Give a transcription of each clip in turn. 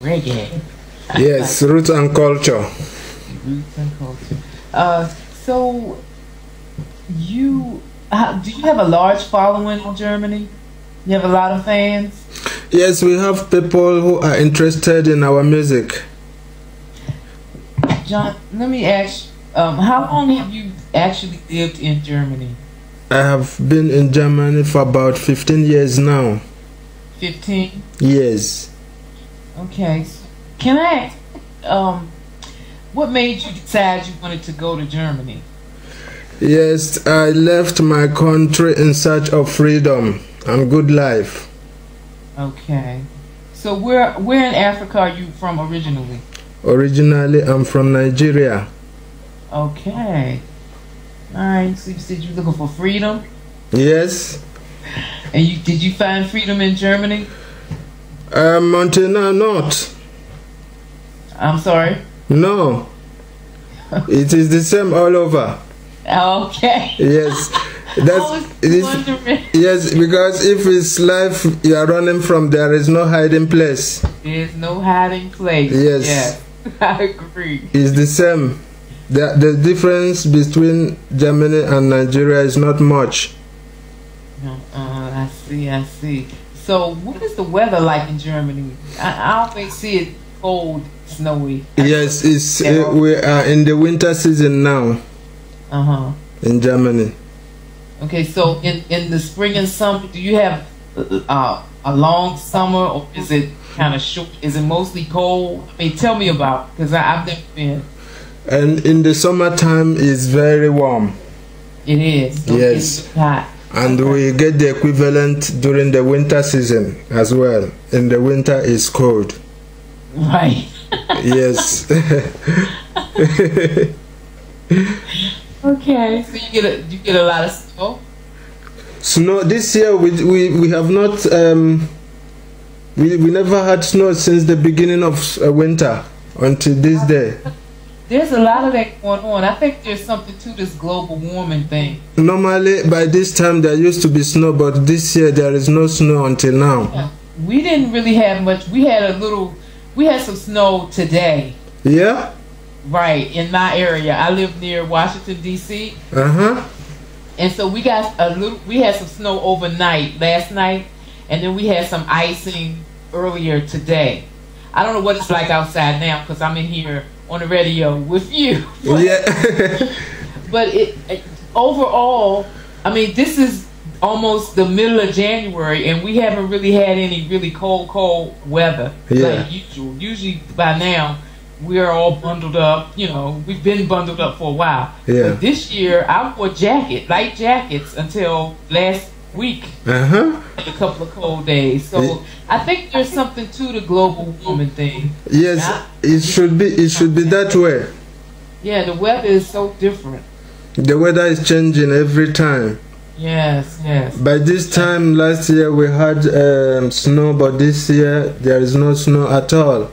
reggae. Yes, roots and culture. Roots and culture. Uh, so you do you have a large following in Germany? You have a lot of fans. Yes, we have people who are interested in our music. John, let me ask. Um, how long have you actually lived in Germany? I have been in Germany for about 15 years now. 15? Yes. Okay. Can I ask, um, what made you decide you wanted to go to Germany? Yes, I left my country in search of freedom and good life. Okay. So where where in Africa are you from originally? Originally, I'm from Nigeria. Okay. All right. So you said you're looking for freedom, Yes. and you did you find freedom in Germany? Um, until now, not. I'm sorry. No. it is the same all over. Okay. Yes. That's was it is, wondering. yes, because if it's life you are running from, there is no hiding place. There's no hiding place. Yes. Yes. I agree. It's the same. The, the difference between Germany and Nigeria is not much. Uh, I see. I see. So, what is the weather like in Germany? I, I always see it cold, snowy. Yes, it's uh, we are in the winter season now Uh huh. in Germany. Okay. So, in in the spring and summer, do you have uh, a long summer, or is it kind of short? Is it mostly cold? I mean, tell me about because I've never been. And in the summertime it's very warm. It is. So Yes. It's hot. And we get the equivalent during the winter season as well. In the winter it's cold. Right. Yes. Okay. So you get a you get a lot of snow. snow this year we we, we have not um we, we never had snow since the beginning of uh, winter until this day. There's a lot of that going on. I think there's something to this global warming thing. Normally by this time there used to be snow but this year there is no snow until now. We didn't really have much. We had a little. We had some snow today, Yeah? right in my area. I live near Washington D.C. Uh-huh. and so we got a little. We had some snow overnight last night, and then we had some icing earlier today. I don't know what it's like outside now because I'm in here on the radio with you. Yeah. But it, it overall, I mean, this is almost the middle of January, and we haven't really had any really cold, cold weather Yeah. like usual. Usually by now, we are all bundled up. You know, we've been bundled up for a while. Yeah. But this year, I wore jacket, light jackets until last week. uh-huh. A couple of cold days. So I think there's something to the global warming thing. Yes, it should be it should be that way. Yeah, the weather is so different. The weather is changing every time. Yes, yes. By this time last year we had um, snow, but this year there is no snow at all,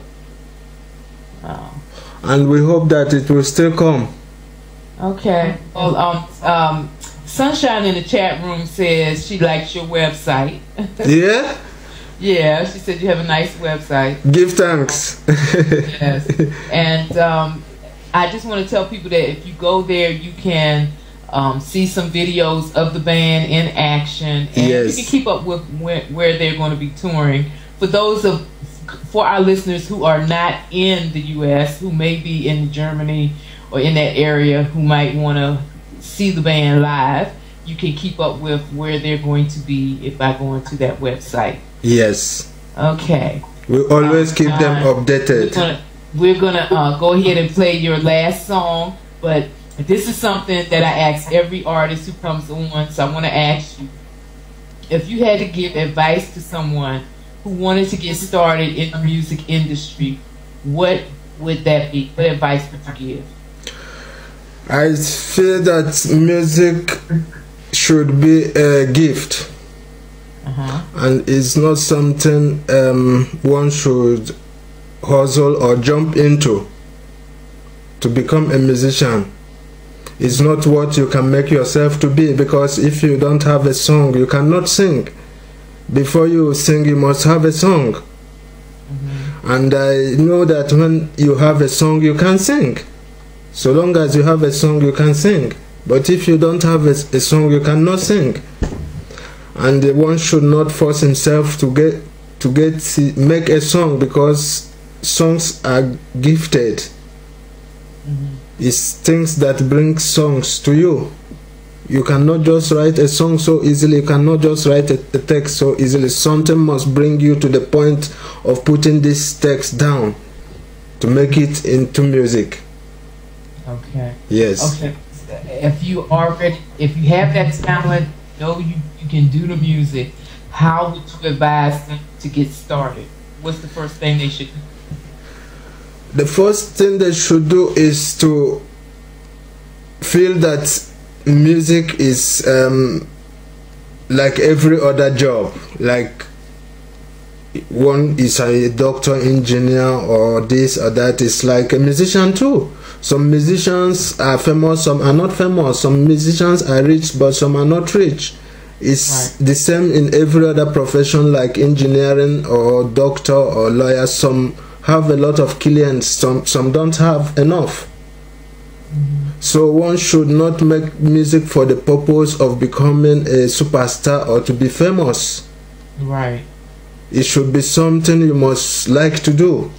Wow. and we hope that it will still come. Okay. Well, um, um, Sunshine in the chat room says she likes your website. Yeah, yeah, she said you have a nice website. give thanks. Yes. And um, I just want to tell people that if you go there, you can um, see some videos of the band in action, and Yes. you can keep up with where, where they're going to be touring. For those of for our listeners who are not in the U.S., who may be in Germany or in that area, who might want to see the band live, you can keep up with where they're going to be if I go into that website. yes, Okay. we always keep them Uh, We're updated. gonna, we're gonna uh, go ahead and play your last song, but this is something that I ask every artist who comes on. So I want to ask you if you had to give advice to someone who wanted to get started in the music industry, what would that be? What advice would you give? I feel that music should be a gift. Uh-huh. and it's not something um, one should hustle or jump into to become a musician. It's not what you can make yourself to be because if you don't have a song, you cannot sing. Before you sing, you must have a song. And I know that when you have a song, you can sing. So long as you have a song, you can sing. But if you don't have a, a song, you cannot sing. And one should not force himself to get to get make a song because songs are gifted. Mm-hmm. It's things that bring songs to you. You cannot just write a song so easily. You cannot just write a, a text so easily. Something must bring you to the point of putting this text down to make it into music. Okay. Yes. Okay. If you already, if you have that talent, know you, you can do the music. How would you advise them to get started? What's the first thing they should do? The first thing they should do is to feel that music is um, like every other job. Like one is a doctor, engineer, or this or that. It's like a musician too. Some musicians are famous, some are not famous. Some musicians are rich, but some are not rich. It's right. the same in every other profession, like engineering or doctor or lawyer. Some have a lot of clients, some some don't have enough. So one should not make music for the purpose of becoming a superstar or to be famous. Right. It should be something you must like to do.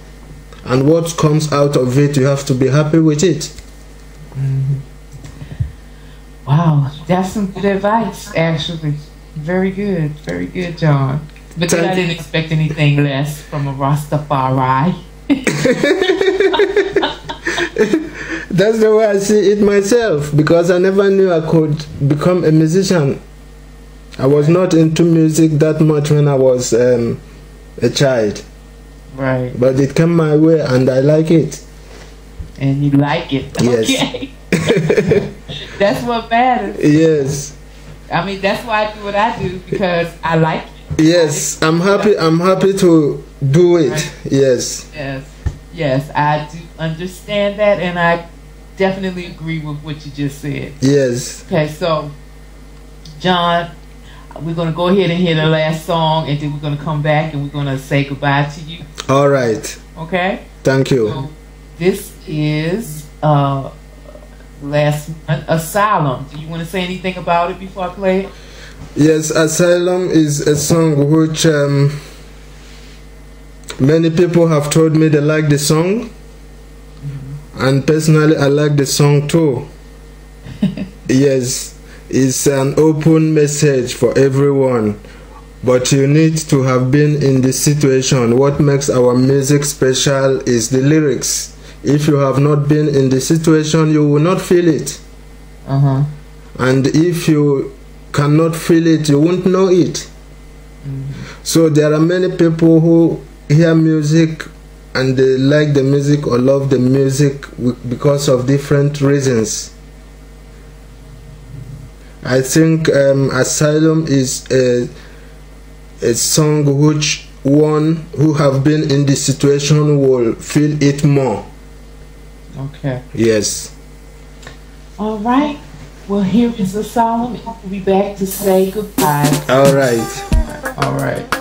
And what comes out of it, you have to be happy with it. Mm-hmm. Wow, that's some good advice, actually. Very good, very good, John. But I didn't expect anything less from a Rastafari. That's the way I see it myself because I never knew I could become a musician. I was not into music that much when I was um, a child. Right. But it came my way and I like it. And you like it. Yes. Okay. that's what matters. Yes. I mean, that's why I do what I do because I like it. Yes, I'm happy. I'm happy to do it. Right. Yes. Yes. Yes, I do understand that, and I definitely agree with what you just said. Yes. Okay, so John, we're gonna go ahead and hear the last song, and then we're gonna come back and we're gonna say goodbye to you. All right. Okay. Thank you. So this is uh last one, Asylum. Do you want to say anything about it before I play it? Yes, Asylum is a song which um, many people have told me they like the song and personally I like the song too. yes, it's an open message for everyone. But you need to have been in the situation. What makes our music special is the lyrics. If you have not been in the situation, you will not feel it. Uh-huh. And if you cannot feel it, you won't know it. Mm. So there are many people who hear music and they like the music or love the music because of different reasons. I think um, Asylum is a, a song which one who have been in this situation will feel it more. Okay. Yes. All right. Well, here is Asylum. We'll be back to say goodbye. All right. All right.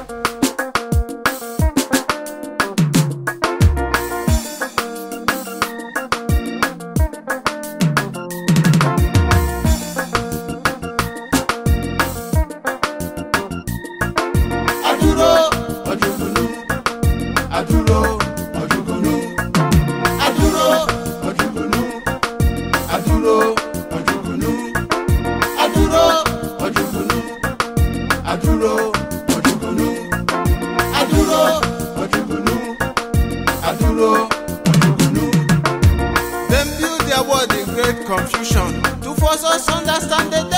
Political asylum seekers, political asylum seekers.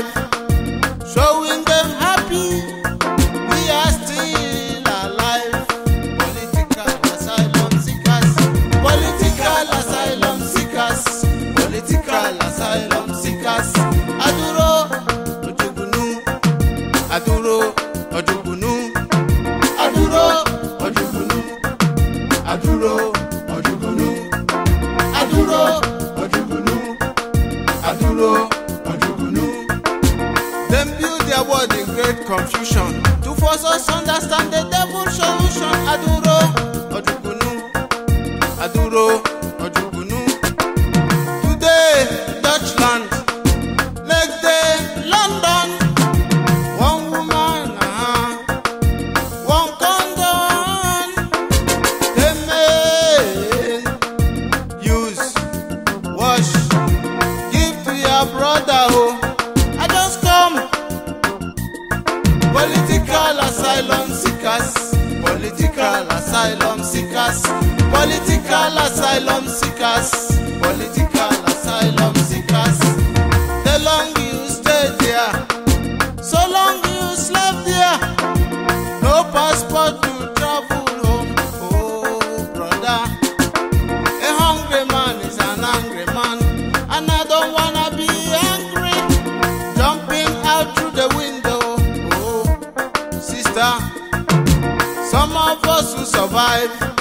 Will Them build their world in great confusion to force us understand the devil's solution. Aduro, Ojugunu, Aduro, Ojugunu. Today, Dutchland, next day, London. One woman, uh-huh, one condom. They may use, wash, give to your brother. Oh, Political asylum seekers, political asylum seekers, political asylum seekers, political survive,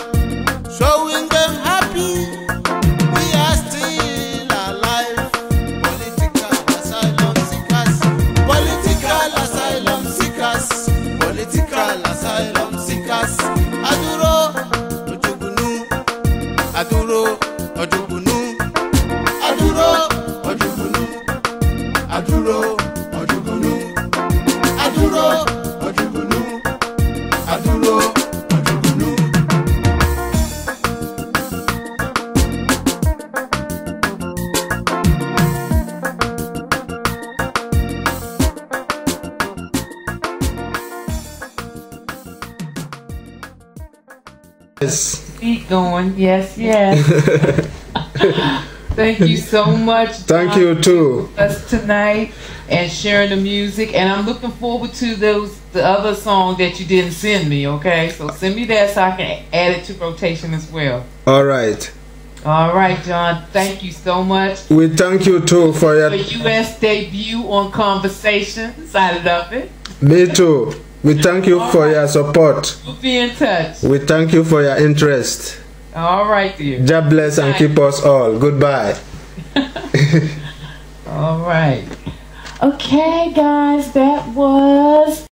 Yes. Keep going. Yes, yes. Thank you so much. Thank you too. Us tonight and sharing the music, and I'm looking forward to those the other song that you didn't send me. Okay, so send me that so I can add it to rotation as well. All right. All right, John. Thank you so much We thank you too for for your. U.S. debut on Conversations. I love it. Eh? Me too. We thank you for your support. We'll be in touch. We thank you for your interest. All right, dear. God bless and keep us all. Goodbye. All right. Okay, guys, that was